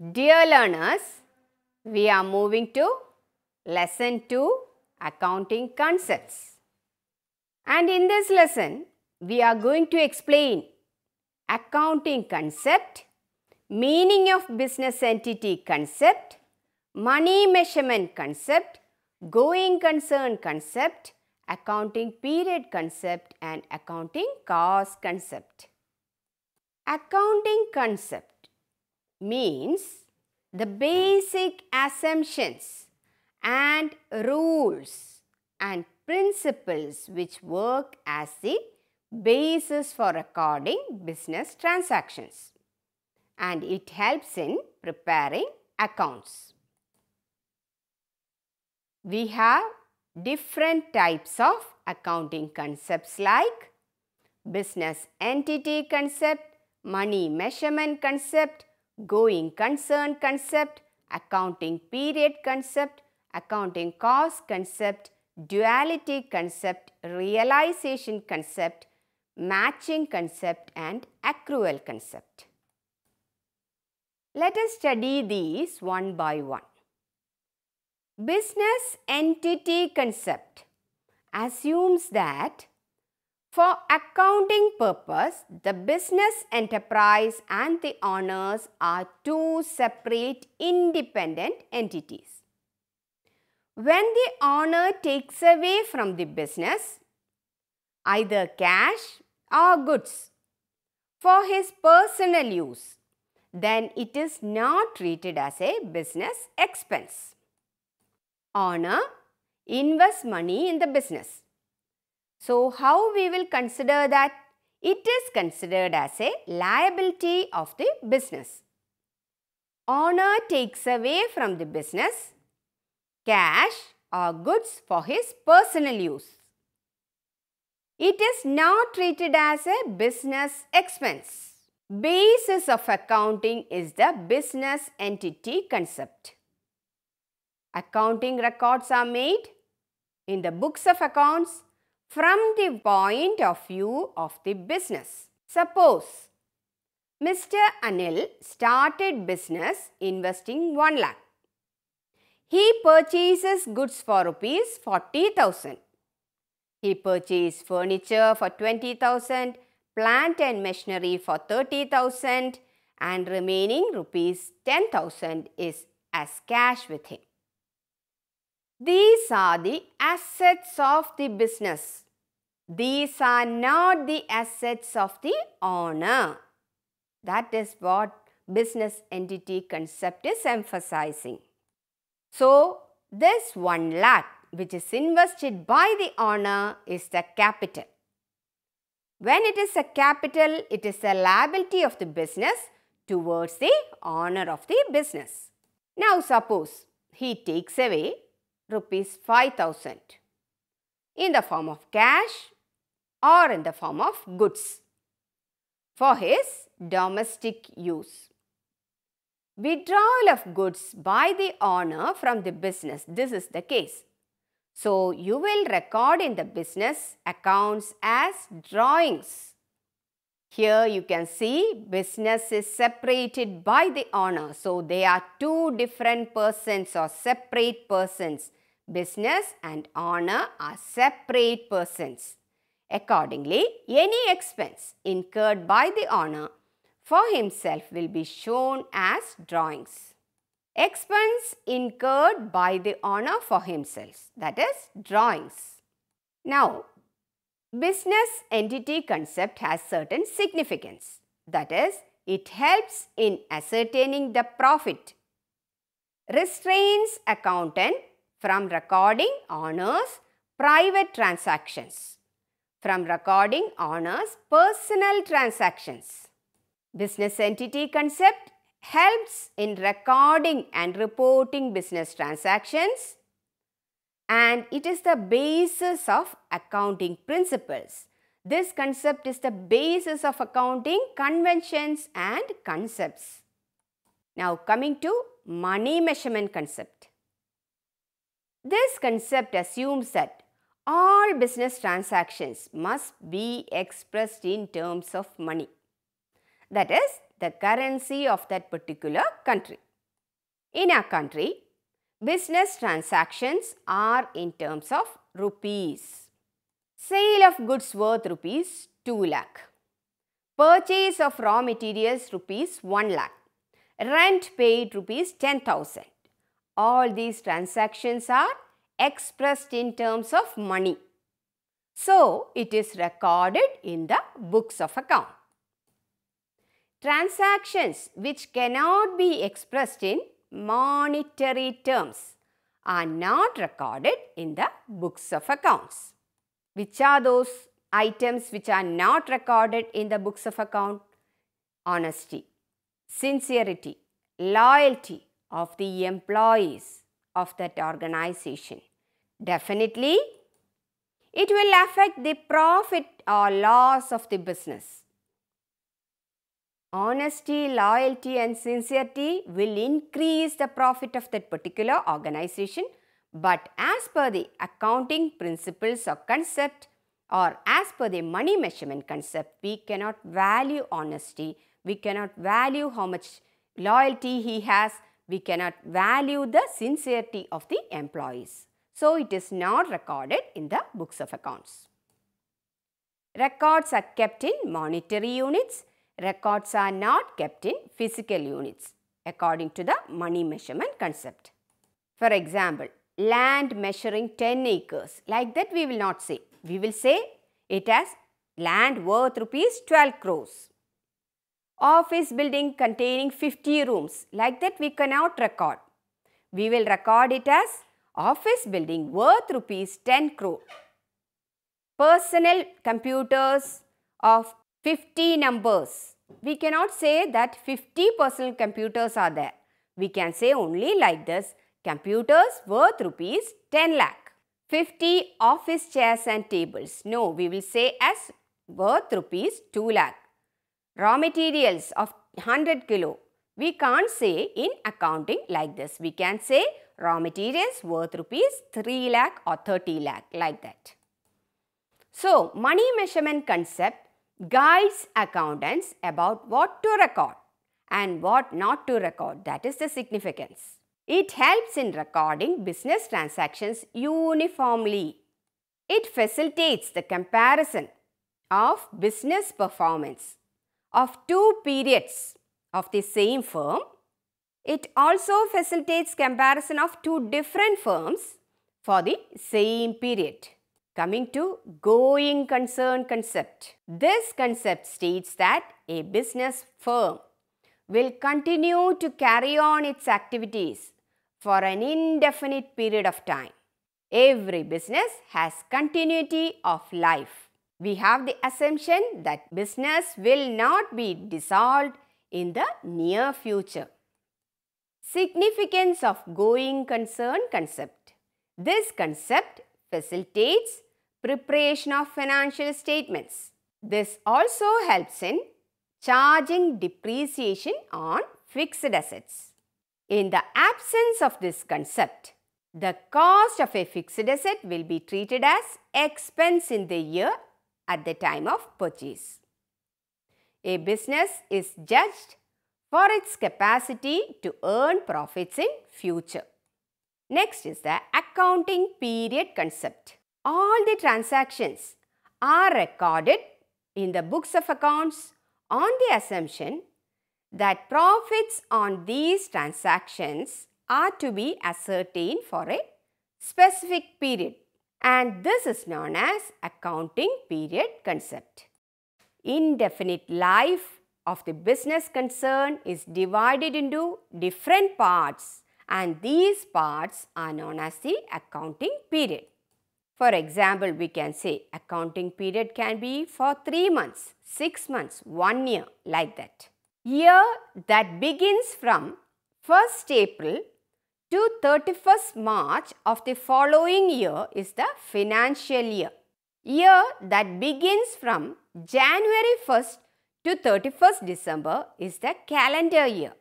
Dear learners, we are moving to lesson 2 accounting concepts. And in this lesson, we are going to explain accounting concept, meaning of business entity concept, money measurement concept, going concern concept, accounting period concept and accounting cost concept. Accounting concept means the basic assumptions and rules and principles which work as the basis for recording business transactions and it helps in preparing accounts. We have different types of accounting concepts like business entity concept, money measurement concept, going concern concept, accounting period concept, accounting cost concept, duality concept, realization concept, matching concept and accrual concept. Let us study these one by one. Business entity concept assumes that for accounting purpose, the business enterprise and the owners are two separate independent entities. When the owner takes away from the business either cash or goods for his personal use, then it is not treated as a business expense. Owner invests money in the business. So, how we will consider that? It is considered as a liability of the business. Owner takes away from the business cash or goods for his personal use. It is not treated as a business expense. Basis of accounting is the business entity concept. Accounting records are made in the books of accounts from the point of view of the business. Suppose Mr. Anil started business investing 1 lakh. He purchases goods for rupees 40,000. He purchased furniture for 20,000, plant and machinery for 30,000 and remaining rupees 10,000 is as cash with him. These are the assets of the business. These are not the assets of the owner. That is what business entity concept is emphasizing. So, this 1 lakh which is invested by the owner is the capital. When it is a capital, it is a liability of the business towards the owner of the business. Now, suppose he takes away rupees 5000 in the form of cash or in the form of goods for his domestic use. Withdrawal of goods by the owner from the business, this is the case. So, you will record in the business accounts as drawings. Here you can see business is separated by the owner. So, they are two different persons or separate persons. Business and owner are separate persons. Accordingly, any expense incurred by the owner for himself will be shown as drawings expense incurred by the owner for himself that is drawings. Now business entity concept has certain significance that is it helps in ascertaining the profit, restrains accountant from recording owners private transactions, from recording owners personal transactions. Business entity concept helps in recording and reporting business transactions and it is the basis of accounting principles. This concept is the basis of accounting conventions and concepts. Now coming to money measurement concept. This concept assumes that all business transactions must be expressed in terms of money. That is the currency of that particular country. In our country, business transactions are in terms of rupees. Sale of goods worth rupees 2 lakh. Purchase of raw materials rupees 1 lakh. Rent paid rupees 10,000. All these transactions are expressed in terms of money. So, it is recorded in the books of account. Transactions which cannot be expressed in monetary terms are not recorded in the books of accounts. Which are those items which are not recorded in the books of account? Honesty, sincerity, loyalty of the employees of that organization. Definitely, it will affect the profit or loss of the business. Honesty, loyalty and sincerity will increase the profit of that particular organization but as per the accounting principles or concept or as per the money measurement concept, we cannot value honesty, we cannot value how much loyalty he has, we cannot value the sincerity of the employees. So, it is not recorded in the books of accounts. Records are kept in monetary units records are not kept in physical units according to the money measurement concept. For example, land measuring 10 acres, like that we will not say. We will say it has land worth rupees 12 crores. Office building containing 50 rooms, like that we cannot record. We will record it as office building worth rupees 10 crore. Personal computers of 50 numbers. We cannot say that 50 personal computers are there. We can say only like this, computers worth rupees 10 lakh. 50 office chairs and tables. No, we will say as worth rupees 2 lakh. Raw materials of 100 kilo. We can't say in accounting like this. We can say raw materials worth rupees 3 lakh or 30 lakh like that. So, money measurement concept guides accountants about what to record and what not to record. That is the significance. It helps in recording business transactions uniformly. It facilitates the comparison of business performance of two periods of the same firm. It also facilitates comparison of two different firms for the same period. Coming to going concern concept. This concept states that a business firm will continue to carry on its activities for an indefinite period of time. Every business has continuity of life. We have the assumption that business will not be dissolved in the near future. Significance of going concern concept. This concept facilitates preparation of financial statements. This also helps in charging depreciation on fixed assets. In the absence of this concept, the cost of a fixed asset will be treated as expense in the year at the time of purchase. A business is judged for its capacity to earn profits in future. Next is the accounting period concept all the transactions are recorded in the books of accounts on the assumption that profits on these transactions are to be ascertained for a specific period and this is known as accounting period concept. Indefinite life of the business concern is divided into different parts and these parts are known as the accounting period. For example, we can say accounting period can be for 3 months, 6 months, 1 year like that. Year that begins from 1st April to 31st March of the following year is the financial year. Year that begins from January 1st to 31st December is the calendar year.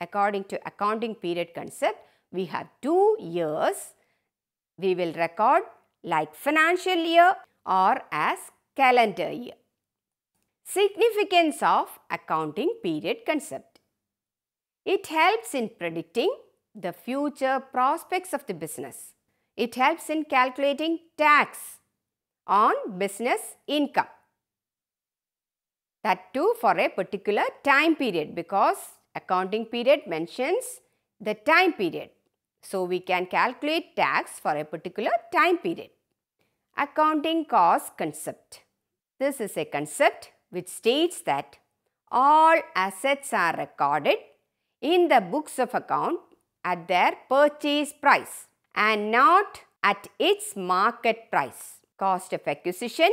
According to accounting period concept, we have two years we will record like financial year or as calendar year. Significance of accounting period concept. It helps in predicting the future prospects of the business. It helps in calculating tax on business income. That too for a particular time period because accounting period mentions the time period. So, we can calculate tax for a particular time period. Accounting cost concept. This is a concept which states that all assets are recorded in the books of account at their purchase price and not at its market price. Cost of acquisition,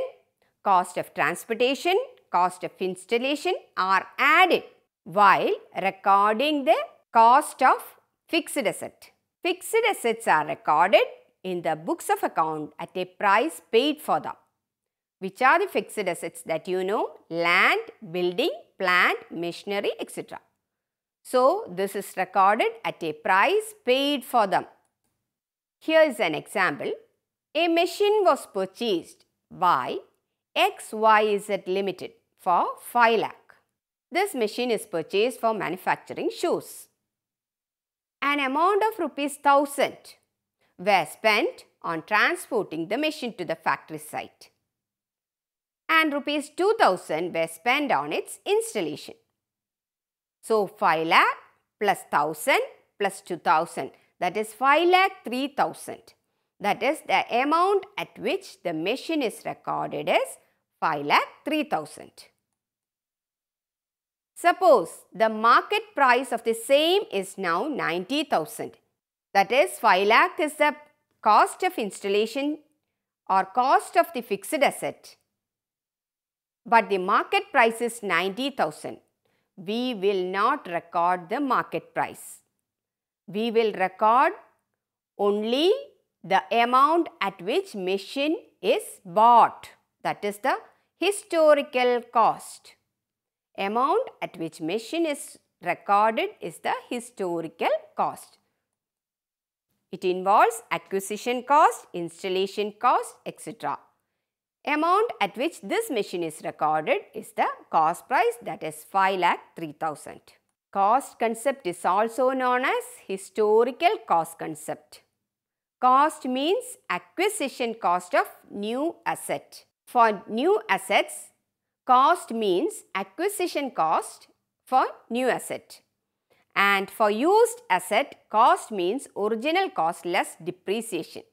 cost of transportation, cost of installation are added while recording the cost of fixed asset. Fixed assets are recorded in the books of account at a price paid for them. Which are the fixed assets that you know? Land, building, plant, machinery, etc. So, this is recorded at a price paid for them. Here is an example. A machine was purchased by XYZ Limited for 5 lakh. This machine is purchased for manufacturing shoes. An amount of rupees 1000 were spent on transporting the machine to the factory site and rupees 2000 were spent on its installation. So 5 lakh plus 1000 plus 2000 that is 5 lakh 3000 that is the amount at which the machine is recorded as 5 lakh 3000. Suppose the market price of the same is now 90,000. That is 5 lakh is the cost of installation or cost of the fixed asset. But the market price is 90,000. We will not record the market price. We will record only the amount at which machine is bought. That is the historical cost amount at which machine is recorded is the historical cost. It involves acquisition cost, installation cost, etc. Amount at which this machine is recorded is the cost price that is 5 lakh 3000. Cost concept is also known as historical cost concept. Cost means acquisition cost of new asset. For new assets, Cost means acquisition cost for new asset. And for used asset, cost means original cost less depreciation.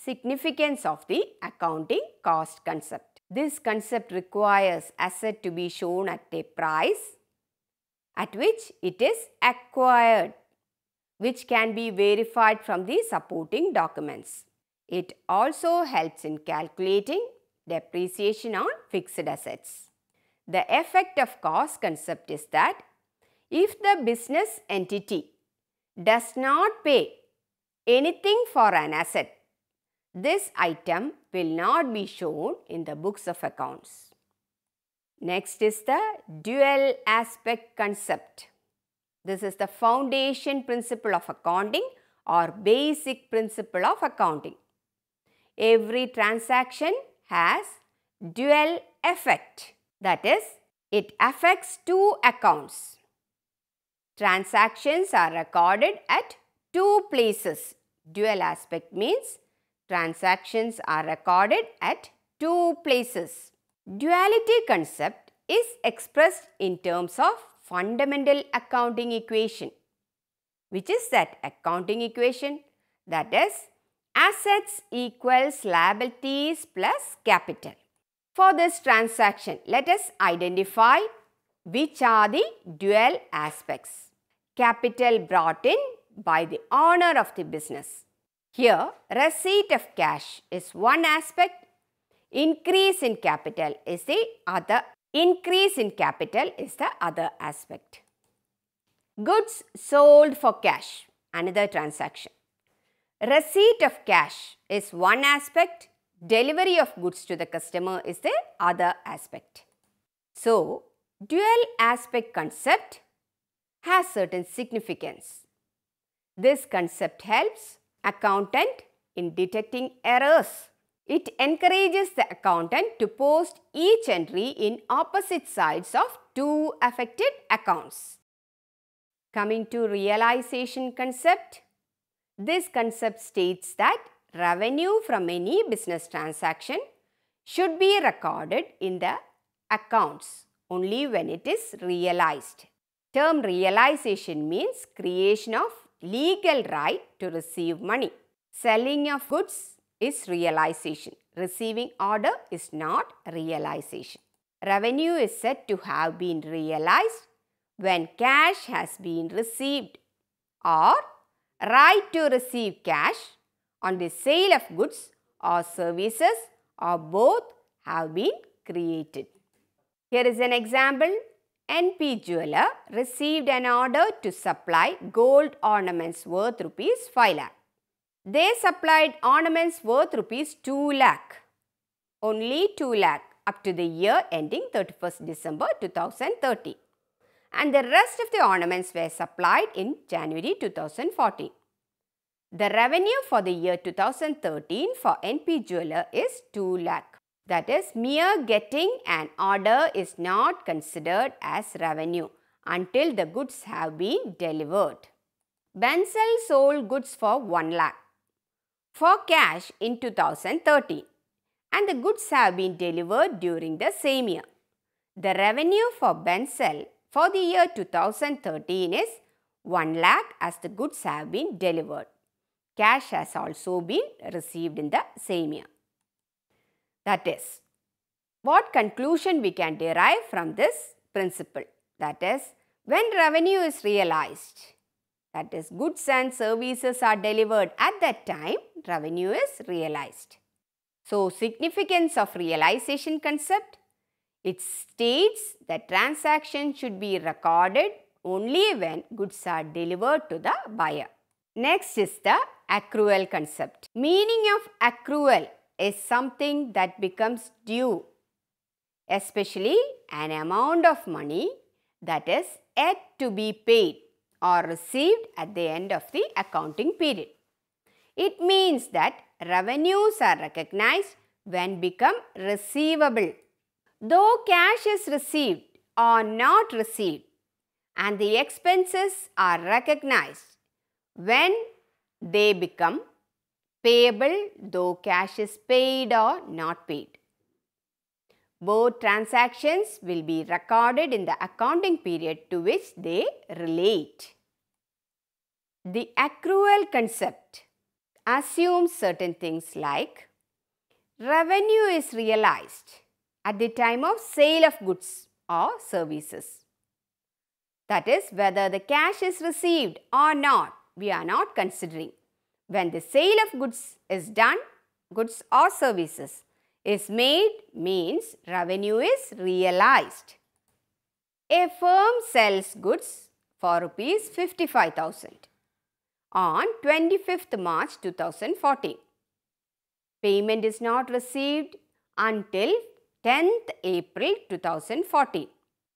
Significance of the accounting cost concept. This concept requires asset to be shown at a price at which it is acquired which can be verified from the supporting documents. It also helps in calculating depreciation on fixed assets. The effect of cost concept is that if the business entity does not pay anything for an asset, this item will not be shown in the books of accounts. Next is the dual aspect concept. This is the foundation principle of accounting or basic principle of accounting. Every transaction has dual effect. That is, it affects two accounts. Transactions are recorded at two places. Dual aspect means transactions are recorded at two places. Duality concept is expressed in terms of fundamental accounting equation. Which is that accounting equation? That is assets equals liabilities plus capital. For this transaction, let us identify which are the dual aspects. Capital brought in by the owner of the business. Here, receipt of cash is one aspect, increase in capital is the other. Increase in capital is the other aspect. Goods sold for cash, another transaction. Receipt of cash is one aspect, delivery of goods to the customer is the other aspect. So, dual aspect concept has certain significance. This concept helps accountant in detecting errors. It encourages the accountant to post each entry in opposite sides of two affected accounts. Coming to realization concept, this concept states that revenue from any business transaction should be recorded in the accounts only when it is realized. Term realization means creation of legal right to receive money. Selling of goods is realization. Receiving order is not realization. Revenue is said to have been realized when cash has been received or right to receive cash on the sale of goods or services or both have been created. Here is an example. NP Jeweler received an order to supply gold ornaments worth rupees 5 lakh. They supplied ornaments worth rupees 2 lakh. Only 2 lakh up to the year ending 31st December 2030 and the rest of the ornaments were supplied in January 2014. The revenue for the year 2013 for NP Jeweler is 2 lakh. That is, mere getting an order is not considered as revenue until the goods have been delivered. Bansal sold goods for 1 lakh for cash in 2013 and the goods have been delivered during the same year. The revenue for Bansal for the year 2013 is 1 lakh as the goods have been delivered. Cash has also been received in the same year. That is, what conclusion we can derive from this principle? That is, when revenue is realized, that is, goods and services are delivered at that time, revenue is realized. So, significance of realization concept it states that transaction should be recorded only when goods are delivered to the buyer. Next is the accrual concept. Meaning of accrual is something that becomes due, especially an amount of money that is yet to be paid or received at the end of the accounting period. It means that revenues are recognized when become receivable Though cash is received or not received and the expenses are recognized when they become payable though cash is paid or not paid. Both transactions will be recorded in the accounting period to which they relate. The accrual concept assumes certain things like revenue is realized at the time of sale of goods or services. That is, whether the cash is received or not, we are not considering. When the sale of goods is done, goods or services is made means revenue is realized. A firm sells goods for rupees 55,000 on 25th March 2014. Payment is not received until 10th April 2014.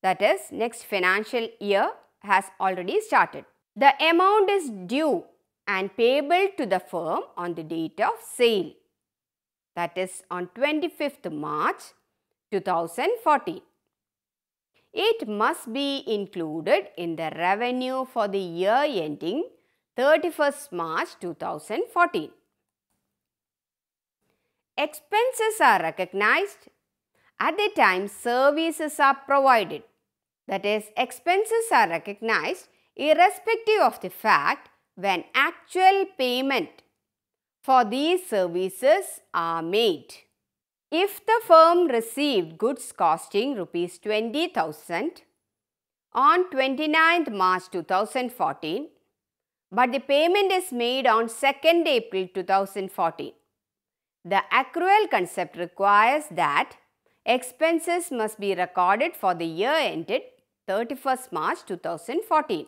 That is, next financial year has already started. The amount is due and payable to the firm on the date of sale. That is on 25th March 2014. It must be included in the revenue for the year ending 31st March 2014. Expenses are recognized at the time services are provided. That is, expenses are recognized irrespective of the fact when actual payment for these services are made. If the firm received goods costing rupees 20,000 on 29th March 2014, but the payment is made on 2nd April 2014, the accrual concept requires that Expenses must be recorded for the year ended 31st March 2014.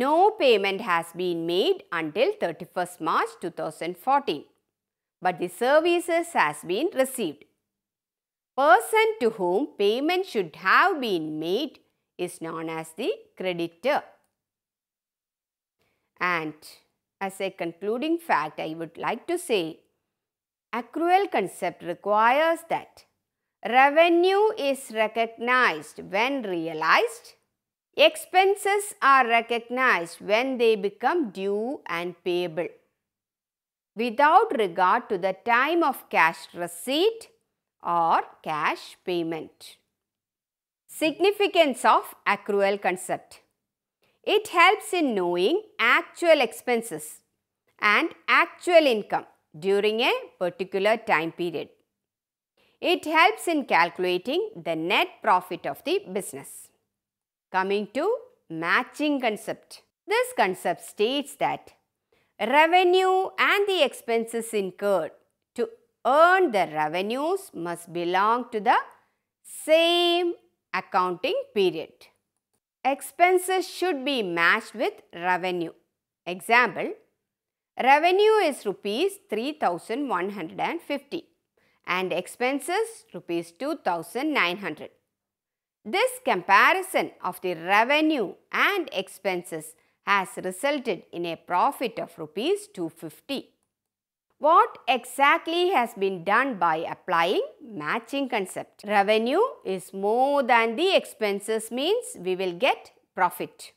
No payment has been made until 31st March 2014, but the services has been received. Person to whom payment should have been made is known as the creditor. And as a concluding fact, I would like to say accrual concept requires that revenue is recognized when realized. Expenses are recognized when they become due and payable without regard to the time of cash receipt or cash payment. Significance of accrual concept. It helps in knowing actual expenses and actual income during a particular time period. It helps in calculating the net profit of the business. Coming to matching concept. This concept states that revenue and the expenses incurred to earn the revenues must belong to the same accounting period. Expenses should be matched with revenue. Example, revenue is rupees 3150 and expenses rupees 2900. This comparison of the revenue and expenses has resulted in a profit of rupees 250. What exactly has been done by applying matching concept? Revenue is more than the expenses means we will get profit.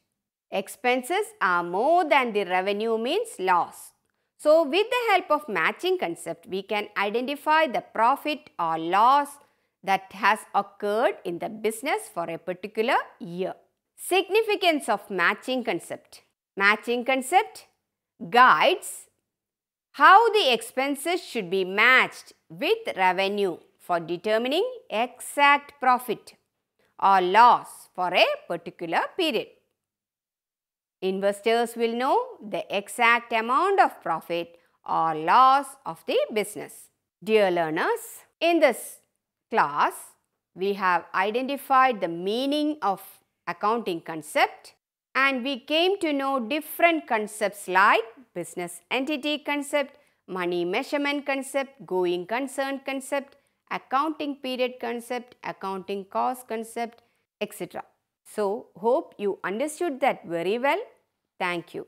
Expenses are more than the revenue means loss. So, with the help of matching concept, we can identify the profit or loss that has occurred in the business for a particular year. Significance of matching concept. Matching concept guides how the expenses should be matched with revenue for determining exact profit or loss for a particular period. Investors will know the exact amount of profit or loss of the business. Dear learners, in this class, we have identified the meaning of accounting concept and we came to know different concepts like business entity concept, money measurement concept, going concern concept, accounting period concept, accounting cost concept, etc. So, hope you understood that very well. Thank you.